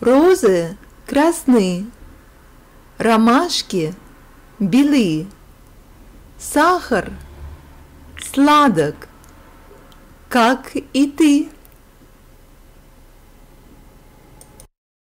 Розы красны, ромашки белы, сахар сладок, как и ты.